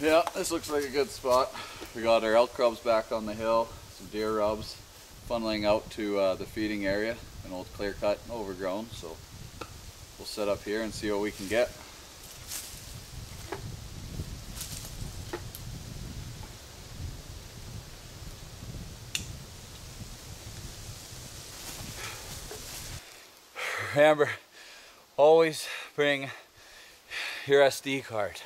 Yeah, this looks like a good spot. We got our elk rubs back on the hill, some deer rubs, funneling out to uh, the feeding area, an old clear cut, overgrown. So we'll set up here and see what we can get. Remember, always bring your SD card.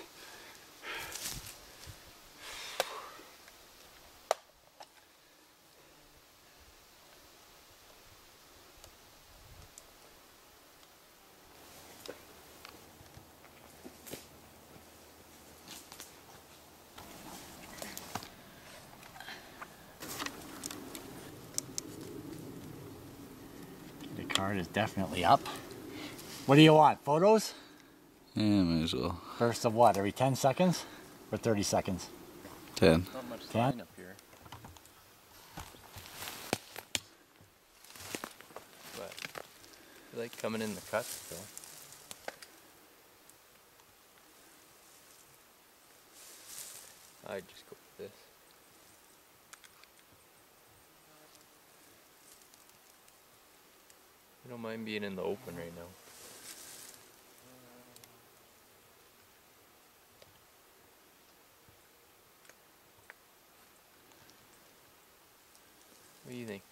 Card is definitely up. What do you want? Photos? Yeah, might as well. First of what? Every 10 seconds? Or 30 seconds? 10. Not much Can- sign up here. But I like coming in the cuts though. I just go with this. I don't mind being in the open right now. What do you think?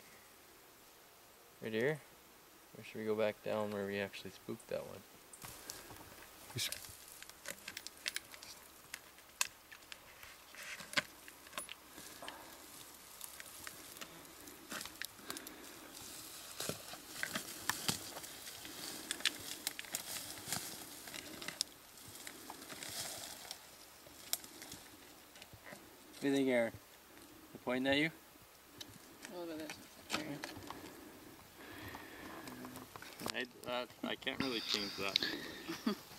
Right here? Or should we go back down where we actually spooked that one? What do you think, Aaron? They pointing at you? A little bit of this. I, that, I can't really change that.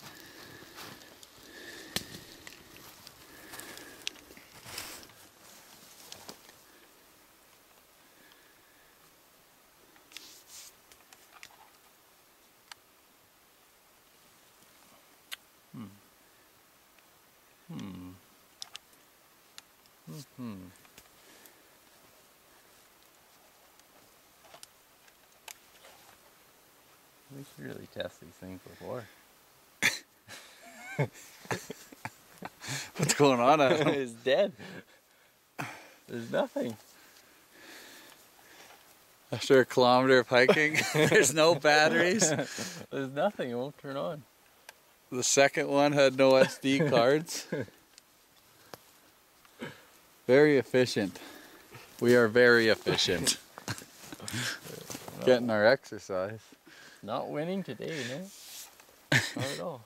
Hmm. We should really test these things before. What's going on? It's dead. There's nothing. After a kilometer of hiking, there's no batteries. There's nothing. It won't turn on. The second one had no SD cards. Very efficient. We are very efficient. Getting our exercise. Not winning today, no. Not at all.